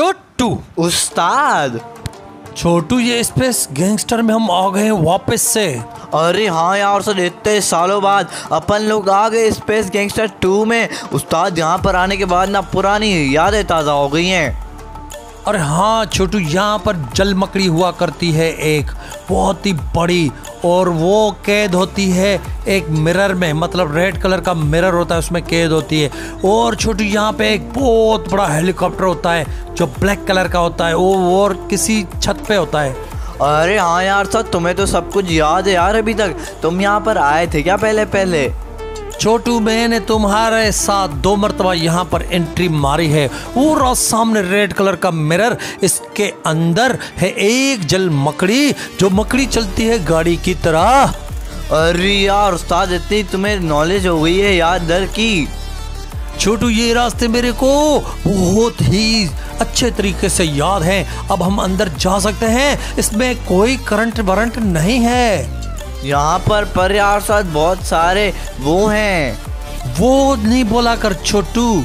छोटू। उस्ताद। छोटू ये space gangster में हम आ गए हैं वापस से। अरे हाँ यार सर इतने सालों बाद अपन लोग आ गए स्पेस गैंगस्टर टू में। उस्ताद यहाँ पर आने के बाद ना पुरानी यादें ताज़ा हो गई हैं। और हाँ छोटू, यहाँ पर जल मकड़ी हुआ करती है एक, बहुत ही बड़ी, और वो कैद होती है एक मिरर में मतलब रेड कलर का मिरर होता है, उसमें कैद होती है। और छोटू, यहाँ पे एक बहुत बड़ा हेलीकॉप्टर होता है, जो ब्लैक कलर का होता है वो और किसी छत पे होता है। अरे हाँ यार सर तुम्हें तो सब कुछ याद है यार अभी तक। तुम यहाँ पर आए थे क्या पहले पहले छोटू मैंने तुम्हारे साथ दो मरतबा यहाँ पर एंट्री मारी है। पूरा सामने रेड कलर का मिरर इसके अंदर है एक जल मकड़ी जो मकड़ी चलती है गाड़ी की तरह। अरे यार उस्ताद इतनी तुम्हें नॉलेज हो गई है याद दर की। छोटू ये रास्ते मेरे को बहुत ही अच्छे तरीके से याद हैं। अब हम अंदर जा सकते हैं इसमें कोई करंट वरंट नहीं है। यहाँ पर पर यार साथ बहुत सारे वो हैं। वो नहीं बोला कर छोटू।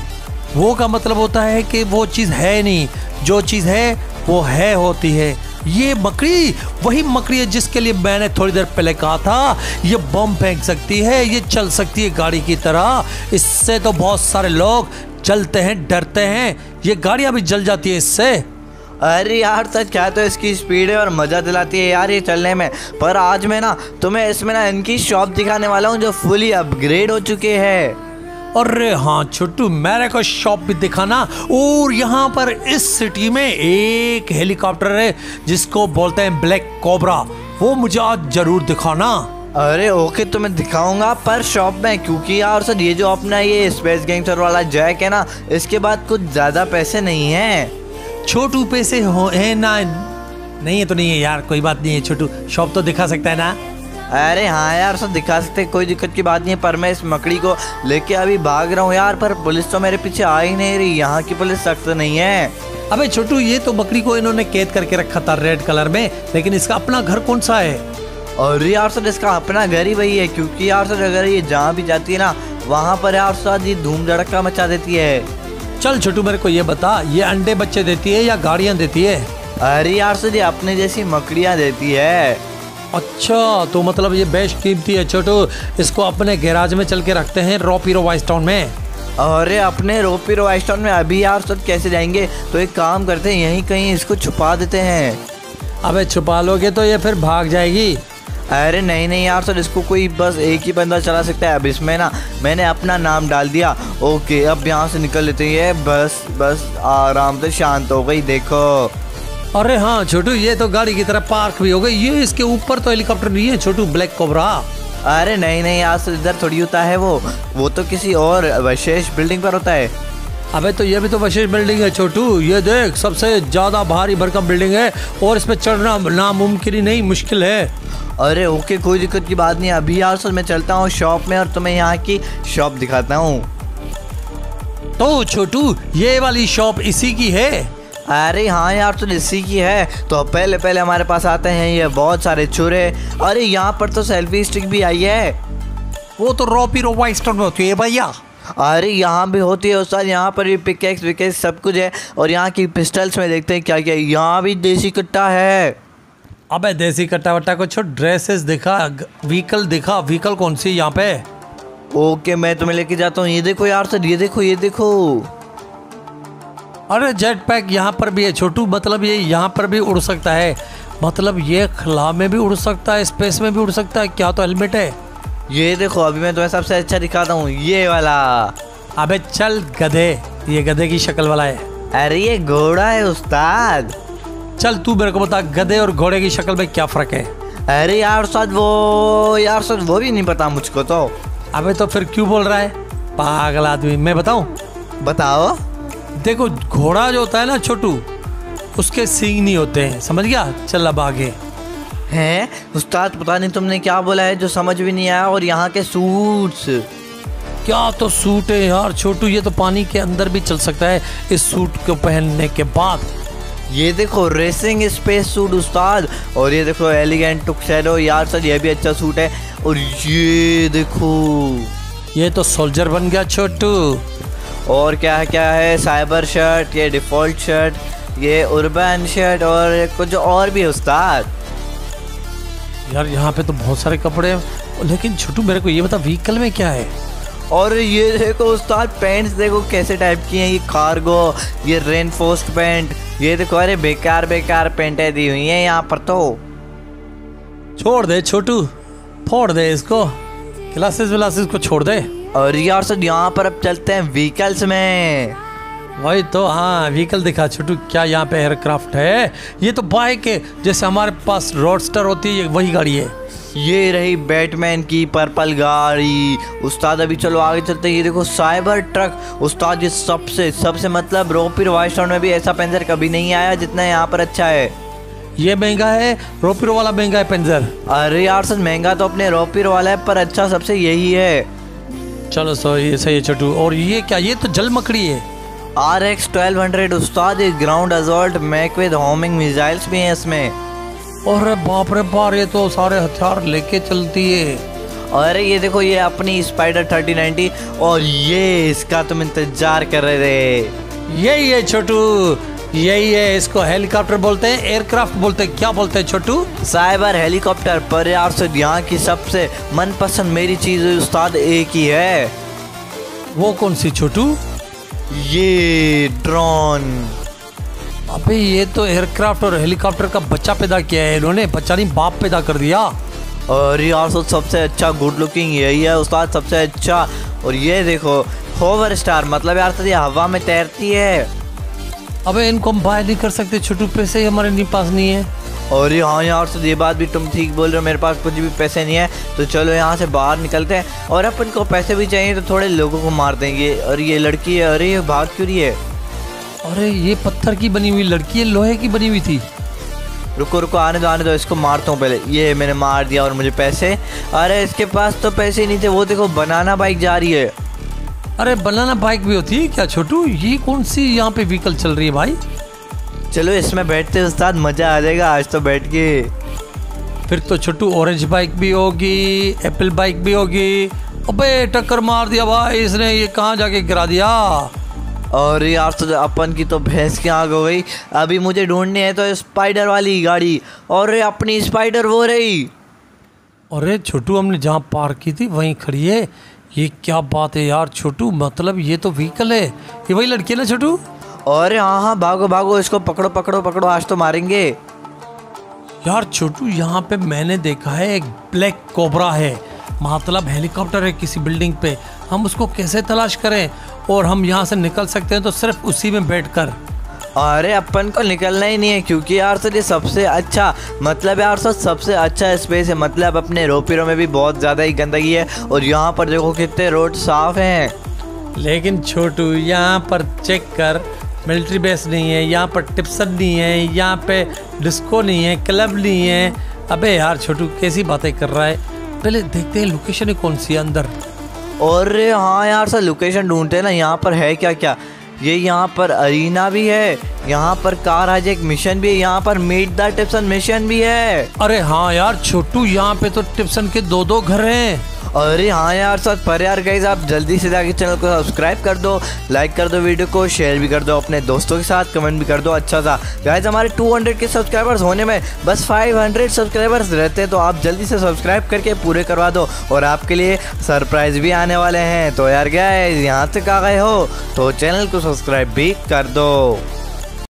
वो का मतलब होता है कि वो चीज़ है नहीं। जो चीज़ है, वो है होती है। ये मकड़ी वही मकड़ी है जिसके लिए मैंने थोड़ी देर पहले कहा था, ये बम फेंक सकती है, ये चल सकती है गाड़ी की तरह। इससे तो बहुत सारे लोग चलते हैं, डरते हैं। ये गाड़ियाँ भी जल जाती है इससे। अरे यार सच क्या तो इसकी स्पीड है और मज़ा दिलाती है यार ये चलने में। पर आज मैं ना तुम्हें इसमें ना इनकी शॉप दिखाने वाला हूँ जो फुली अपग्रेड हो चुके हैं। अरे हाँ छोटू मेरे को शॉप भी दिखाना और यहाँ पर इस सिटी में एक हेलीकॉप्टर है जिसको बोलते हैं ब्लैक कोबरा वो मुझे आज ज़रूर दिखाना। अरे ओके तो मैं दिखाऊँगा पर शॉप में क्योंकि यार सर ये जो अपना ये स्पेस गैंगस्टर वाला जैक है ना इसके बाद कुछ ज़्यादा पैसे नहीं हैं। छोटू पैसे हो है ना? नहीं है तो नहीं है यार कोई बात नहीं है छोटू। शॉप तो दिखा सकता है ना? अरे हाँ यार सब दिखा सकते कोई दिक्कत की बात नहीं है पर मैं इस मकड़ी को लेके अभी भाग रहा हूँ यार पर पुलिस तो मेरे पीछे आ ही नहीं रही यहाँ की पुलिस सख्त नहीं है। अबे छोटू ये तो बकरी को इन्होंने कैद करके रखा था रेड कलर में लेकिन इसका अपना घर कौन सा है? और यार सर इसका अपना घर ही वही है क्योंकि यार सर अगर ये जहाँ भी जाती है ना वहाँ पर यार सर ये धूम धड़का मचा देती है। चल छोटू मेरे को ये बता ये अंडे बच्चे देती है या गाड़ियाँ देती है? अरे यार सर ये अपने जैसी मकड़ियाँ देती है। अच्छा तो मतलब ये बेस्ट कीमती है छोटू। इसको अपने गैराज में चल के रखते हैं रोपीरो वाइस टाउन में। अरे अपने रोपीरो वाइस टाउन में? अभी यार सर कैसे जाएँगे? तो एक काम करते हैं यहीं कहीं इसको छुपा देते हैं। अबे छुपा लोगे तो ये फिर भाग जाएगी। अरे नहीं नहीं यार सर इसको कोई बस एक ही बंदा चला सकता है। अब इसमें ना मैंने अपना नाम डाल दिया। ओके अब यहाँ से निकल लेते हैं। बस बस आराम से शांत हो गई देखो। अरे हाँ छोटू ये तो गाड़ी की तरह पार्क भी हो गई। ये इसके ऊपर तो हेलीकॉप्टर नहीं है छोटू ब्लैक कोबरा। अरे नहीं नहीं यार सर इधर थोड़ी होता है वो। वो तो किसी और विशेष बिल्डिंग पर होता है। अबे तो ये भी तो विशेष बिल्डिंग है छोटू। ये देख सबसे ज़्यादा भारी भरकम बिल्डिंग है और इसमें चढ़ना नामुमकिन ही नहीं मुश्किल है। अरे ओके कोई दिक्कत की बात नहीं। अभी यार सर मैं चलता हूँ शॉप में और तुम्हें यहाँ की शॉप दिखाता हूँ। तो छोटू ये वाली शॉप इसी की है? अरे हाँ यार तो इसी की है। तो पहले पहले हमारे पास आते हैं ये बहुत सारे चूरे। अरे यहाँ पर तो सेल्फी स्टिक भी आई है। वो तो रोपी रोवा स्टोर में होती है भैया। अरे यहाँ भी होती है उस्ताद यहाँ पर भी पिकेक्स विकेक्स सब कुछ है और यहाँ की पिस्टल्स में देखते हैं क्या क्या यहाँ भी देसी कट्टा है। अबे देसी कट्टा वट्टा को छोड़ ड्रेसेस दिखा व्हीकल दिखा। व्हीकल कौन सी यहाँ पे? ओके मैं तुम्हें लेके जाता हूँ। ये देखो यार सर ये देखो ये देखो। अरे जेट पैक यहाँ पर भी है। छोटू मतलब ये यहाँ पर भी उड़ सकता है। मतलब ये खला में भी उड़ सकता है स्पेस में भी उड़ सकता है। क्या तो हेलमेट है? ये देखो अभी मैं तुम्हें सबसे अच्छा दिखाता हूँ ये वाला। अबे चल गधे ये गधे की शक्ल वाला है। अरे ये घोड़ा है उस्ताद। चल तू मेरे को बता गधे और घोड़े की शक्ल में क्या फ़र्क है? अरे यार उस्ताद वो यार उस्ताद वो भी नहीं पता मुझको तो। अबे तो फिर क्यों बोल रहा है? पागल आदमी मैं बताऊँ? बताओ। देखो घोड़ा जो होता है ना छोटू उसके सींग नहीं होते हैं समझ गया? चल अब आगे। हैं? उस्ताद पता नहीं तुमने क्या बोला है जो समझ भी नहीं आया और यहाँ के सूट्स। क्या तो सूट है यार छोटू ये तो पानी के अंदर भी चल सकता है इस सूट को पहनने के बाद। ये देखो रेसिंग स्पेस सूट उस्ताद। और ये देखो एलिगेंट टुक्सेडो यार सर ये भी अच्छा सूट है। और ये देखो। ये तो सोल्जर बन गया छोटू। और क्या है क्या है? साइबर शर्ट ये डिफ़ॉल्ट शर्ट ये उर्बन शर्ट और कुछ और भी उस्ताद। यार यहाँ पे तो बहुत सारे कपड़े हैं। लेकिन छोटू मेरे को ये बता व्हीकल में क्या है? और ये देखो उस्ताद पैंट्स देखो कैसे टाइप की हैं। ये कार्गो ये रेनफोस्ट पैंट ये देखो अरे बेकार बेकार पैंटें दी हुई हैं यहाँ पर तो। छोड़ दे छोटू फोड़ दे इसको। क्लासेस व्लासेस को छोड़ दे। और यार सर यहाँ पर अब चलते हैं व्हीकल्स में। वही तो हाँ व्हीकल दिखा छोटू क्या यहाँ पे एयरक्राफ्ट है? ये तो बाइक है जैसे हमारे पास रोडस्टर होती है वही गाड़ी है। ये रही बैटमैन की पर्पल गाड़ी। उस्ताद अभी चलो आगे चलते हैं। ये देखो साइबर ट्रक उस्ताद ये सबसे सबसे मतलब रोपिर टाउन में भी ऐसा पेंजर कभी नहीं आया जितना यहाँ पर अच्छा है। ये महँगा है रोपिरो वाला महँगा है पेंजर अरे यार सर महँगा तो अपने रोपिर वाला है पर अच्छा सबसे यही है। चलो सो ये सही है छोटू। और ये क्या ये तो जल मकड़ी है। R X twelve hundred Ustad ground assault mech with homing missiles भी हैं इसमें। और बाप रे बाप ये तो सारे हथियार लेके चलती है। अरे ये देखो ये अपनी स्पाइडर थर्टी नाइनटी और ये इसका तुम इंतज़ार कर रहे थे। यही है छोटू यही है इसको हेलीकॉप्टर बोलते हैं एयरक्राफ्ट बोलते हैं क्या बोलते हैं छोटू? साइबर हेलीकॉप्टर पर यार से यहाँ की सबसे मनपसंद मेरी चीज़ उस्ताद एक ही है। वो कौन सी छोटू? ये ड्रोन। अबे ये तो एयरक्राफ्ट और हेलीकॉप्टर का बच्चा पैदा किया है इन्होंने। बच्चा नहीं बाप पैदा कर दिया। और यार सो सबसे अच्छा गुड लुकिंग यही है उस्ताद सबसे अच्छा। और ये देखो होवर स्टार मतलब यार सर ये हवा में तैरती है। अबे इनको हम बाय नहीं कर सकते छोटू पैसे ही हमारे नहीं पास नहीं है। और ये हाँ यार तो ये बात भी तुम ठीक बोल रहे हो मेरे पास कुछ भी पैसे नहीं है तो चलो यहाँ से बाहर निकलते हैं। और अपन को पैसे भी चाहिए तो थोड़े लोगों को मार देंगे। और ये लड़की है अरे ये भाग क्यों रही है? अरे ये पत्थर की बनी हुई लड़की है लोहे की बनी हुई थी। रुको रुको आने दो आने दो इसको मारता हूँ पहले। ये मैंने मार दिया और मुझे पैसे। अरे इसके पास तो पैसे नहीं थे वो देखो बनाना बाइक जा रही है। अरे बनाना बाइक भी होती है क्या छोटू? ये कौन सी यहाँ पे व्हीकल चल रही है भाई? चलो इसमें बैठते उस्ताद मज़ा आ जाएगा आज तो बैठ के। फिर तो छोटू ऑरेंज बाइक भी होगी एप्पल बाइक भी होगी। अबे टक्कर मार दिया भाई इसने ये कहाँ जाके गिरा दिया? और यार तो अपन की तो भैंस की आग हो गई। अभी मुझे ढूंढनी है तो स्पाइडर वाली गाड़ी। और अपनी स्पाइडर वो रही। अरे छोटू हमने जहाँ पार्क की थी वहीं खड़ी है। ये क्या बात है यार छोटू मतलब ये तो व्हीकल है। ये वही लड़की है ना छोटू? अरे हाँ हाँ भागो भागो इसको पकड़ो पकड़ो पकड़ो आज तो मारेंगे। यार छोटू यहाँ पे मैंने देखा है एक ब्लैक कोबरा है। मतलब हेलीकॉप्टर है किसी बिल्डिंग पे। हम उसको कैसे तलाश करें? और हम यहाँ से निकल सकते हैं तो सिर्फ़ उसी में बैठकर। अरे अपन को निकलना ही नहीं है क्योंकि यार सर ये सबसे अच्छा मतलब यार सर सबसे अच्छा स्पेस है मतलब अपने रोपिरो में भी बहुत ज़्यादा ही गंदगी है और यहाँ पर देखो कितने रोड साफ़ हैं। लेकिन छोटू यहाँ पर चेक कर मिलिट्री बेस नहीं है यहाँ पर टिप्सन नहीं है यहाँ पे डिस्को नहीं है क्लब नहीं है। अबे यार छोटू कैसी बातें कर रहा है? पहले देखते हैं लोकेशन है कौन सी है अंदर। और हाँ यार सर लोकेशन ढूंढते हैं ना यहाँ पर है क्या क्या ये यहाँ पर अरीना भी है यहाँ पर कार आज एक मिशन भी है यहाँ पर मीट द टिप्सन मिशन भी है। अरे हाँ यार छोटू यहाँ पे तो टिप्सन के दो दो घर हैं। अरे हाँ यार सर पर यार गाइज़ आप जल्दी से जाके चैनल को सब्सक्राइब कर दो लाइक कर दो वीडियो को शेयर भी कर दो अपने दोस्तों के साथ कमेंट भी कर दो अच्छा सा। गाइज़ हमारे 200 के सब्सक्राइबर्स होने में बस 500 सब्सक्राइबर्स रहते हैं तो आप जल्दी से सब्सक्राइब करके पूरे करवा दो और आपके लिए सरप्राइज़ भी आने वाले हैं। तो यार गाइज़ यहाँ तक आ गए हो तो चैनल को सब्सक्राइब भी कर दो।